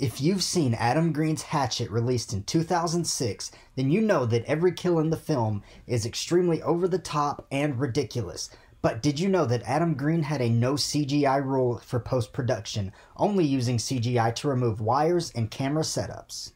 If you've seen Adam Green's Hatchet released in 2006, then you know that every kill in the film is extremely over the top and ridiculous. But did you know that Adam Green had a no CGI rule for post production, only using CGI to remove wires and camera setups?